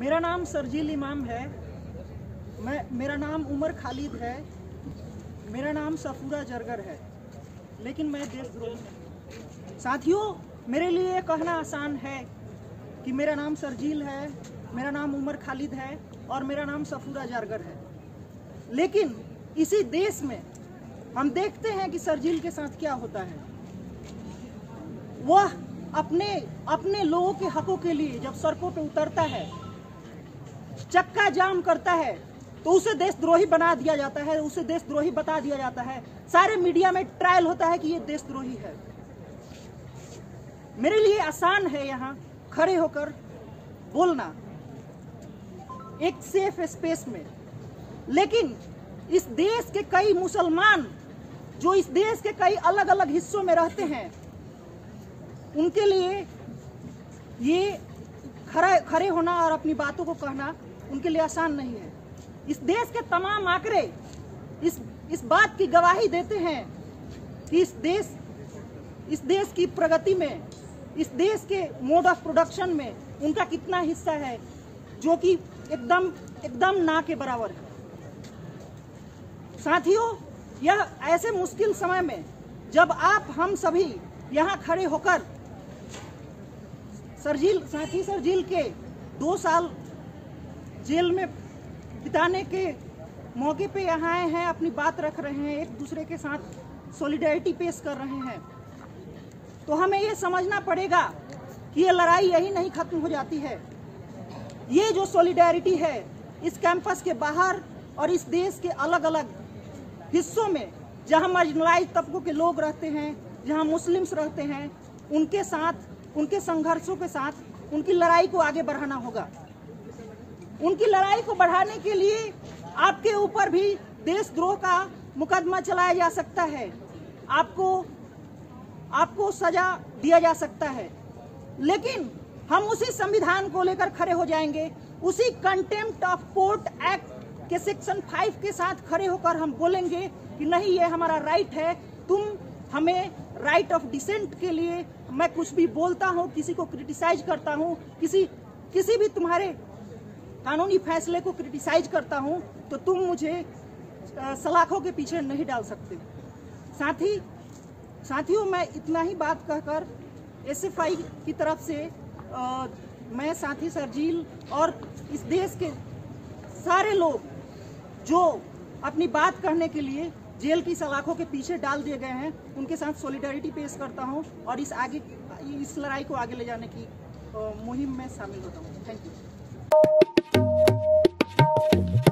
मेरा नाम सरजील इमाम है। मैं, मेरा नाम उमर खालिद है। मेरा नाम सफूरा जरगर है। लेकिन मैं देशद्रोही। साथियों, मेरे लिए कहना आसान है कि मेरा नाम सरजील है, मेरा नाम उमर खालिद है और मेरा नाम सफूरा जरगर है। लेकिन इसी देश में हम देखते हैं कि सरजील के साथ क्या होता है। वह अपने अपने लोगों के हकों के लिए जब सड़कों पे उतरता है चक्का जाम करता है तो उसे देशद्रोही बना दिया जाता है, उसे देशद्रोही बता दिया जाता है। सारे मीडिया में ट्रायल होता है कि ये देशद्रोही है। मेरे लिए आसान है यहाँ खड़े होकर बोलना, एक सेफ़ स्पेस में। लेकिन इस देश के कई मुसलमान जो इस देश के कई अलग अलग हिस्सों में रहते हैं, उनके लिए ये खड़ा खड़े होना और अपनी बातों को कहना उनके लिए आसान नहीं है। इस देश के तमाम आंकड़े इस इस बात की गवाही देते हैं कि इस देश इस देश की प्रगति में, इस देश के मोड ऑफ़ प्रोडक्शन में उनका कितना हिस्सा है, जो कि एकदम एकदम ना के बराबर है। साथियों, यह ऐसे मुश्किल समय में जब आप, हम सभी यहाँ खड़े होकर सरजील, साथी सरजील के दो साल जेल में बिताने के मौके पे यहाँ आए हैं, अपनी बात रख रहे हैं, एक दूसरे के साथ सॉलिडेरिटी पेश कर रहे हैं। तो हमें ये समझना पड़ेगा कि ये लड़ाई यही नहीं खत्म हो जाती है। ये जो सॉलिडेरिटी है, इस कैंपस के बाहर और इस देश के अलग अलग हिस्सों में, जहाँ मार्जिनलाइज तबकों के लोग रहते हैं, जहाँ मुस्लिम्स रहते हैं, उनके साथ, उनके संघर्षों के साथ, उनकी लड़ाई को आगे बढ़ाना होगा। उनकी लड़ाई को बढ़ाने के लिए आपके ऊपर भी देशद्रोह का मुकदमा चलाया जा सकता है। आपको आपको सजा दिया जा सकता है। लेकिन हम उसी संविधान को लेकर खड़े हो जाएँगे। उसी कंटेम्प्ट ऑफ़ कोर्ट एक्ट के सेक्शन फाइव के साथ खड़े होकर हम बोलेंगे कि नहीं, ये हमारा राइट है। तुम हमें राइट ऑफ़ डिसेंट के लिए मैं कुछ भी बोलता हूँ, किसी को क्रिटिसाइज करता हूँ, किसी किसी भी तुम्हारे कानूनी फैसले को क्रिटिसाइज करता हूँ तो तुम मुझे सलाखों के पीछे नहीं डाल सकते। साथ ही साथियों मैं इतना ही बात कहकर एसएफआई की तरफ़ से अ, मैं साथी सरजील और इस देश के सारे लोग जो अपनी बात कहने के लिए जेल की सलाखों के पीछे डाल दिए गए हैं उनके साथ सॉलिडारिटी पेश करता हूँ और इस आगे इस लड़ाई को आगे ले जाने की मुहिम में शामिल होता हूँ। Thank you thank you